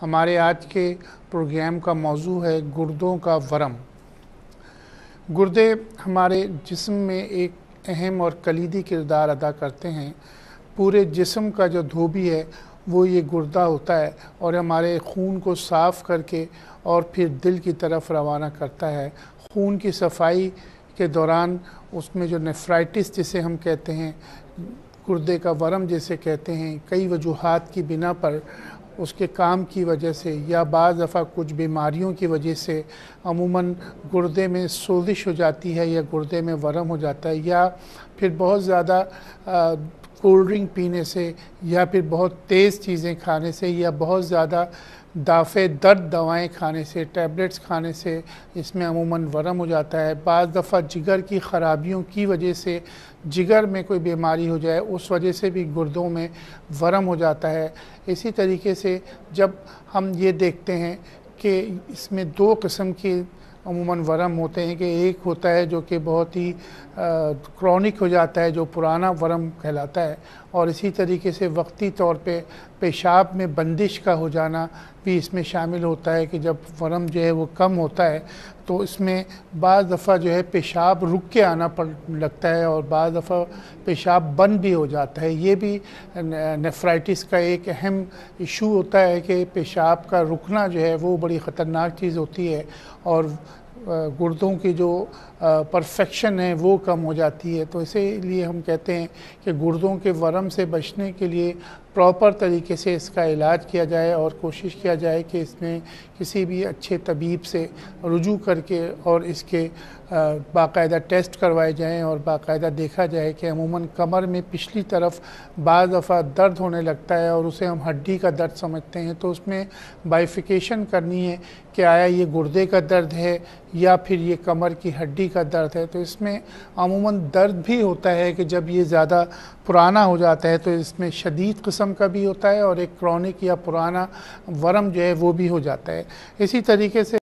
हमारे आज के प्रोग्राम का मौजू है गुर्दों का वरम। गुर्दे हमारे जिस्म में एक अहम और कलीदी किरदार अदा करते हैं। पूरे जिस्म का जो धोबी है, वो ये गुर्दा होता है और हमारे खून को साफ़ करके और फिर दिल की तरफ़ रवाना करता है। खून की सफ़ाई के दौरान उसमें जो नेफ्राइटिस जिसे हम कहते हैं, गुर्दे का वरम जैसे कहते हैं, कई वजूहत की बिना पर उसके काम की वजह से या बज़ दफ़ा कुछ बीमारियों की वजह से अमूमन गुर्दे में सोजिश हो जाती है या गुर्दे में वरम हो जाता है या फिर बहुत ज़्यादा कोल्ड ड्रिंक पीने से या फिर बहुत तेज़ चीज़ें खाने से या बहुत ज़्यादा दाफ़े दर्द दवाएँ खाने से, टैबलेट्स खाने से इसमें अमूमन वरम हो जाता है। बाज़ दफ़ा जिगर की ख़राबियों की वजह से जिगर में कोई बीमारी हो जाए, उस वजह से भी गुर्दों में वरम हो जाता है। इसी तरीके से जब हम ये देखते हैं कि इसमें दो किस्म की अमूमन वरम होते हैं कि एक होता है जो कि बहुत ही क्रॉनिक हो जाता है, जो पुराना वरम कहलाता है। और इसी तरीके से वक्ती तौर पे पेशाब में बंदिश का हो जाना भी इसमें शामिल होता है कि जब वरम जो है वो कम होता है तो इसमें बाज़ दफ़ा जो है पेशाब रुक के आना पड़, लगता है और बाज़ दफ़ा पेशाब बंद भी हो जाता है। ये भी नेफ्राइटिस का एक अहम इशू होता है कि पेशाब का रुकना जो है वो बड़ी ख़तरनाक चीज़ होती है और गुर्दों की जो परफेक्शन है, वो कम हो जाती है। तो इसीलिए हम कहते हैं कि गुर्दों के वरम से बचने के लिए प्रॉपर तरीके से इसका इलाज किया जाए और कोशिश किया जाए कि इसमें किसी भी अच्छे तबीब से रुजू करके और इसके बाकायदा टेस्ट करवाए जाएँ और बाकायदा देखा जाए कि अमूमन कमर में पिछली तरफ़ बाज़ दफ़ा दर्द होने लगता है और उसे हम हड्डी का दर्द समझते हैं। तो उसमें बाइफिकेशन करनी है कि आया ये गुर्दे का दर्द है या फिर ये कमर की हड्डी का दर्द है तो इसमें अमूमन दर्द भी होता है कि जब ये ज़्यादा पुराना हो जाता है तो इसमें शदीद कस्म का भी होता है और एक क्रॉनिक या पुराना वरम जो है वो भी हो जाता है। इसी तरीके से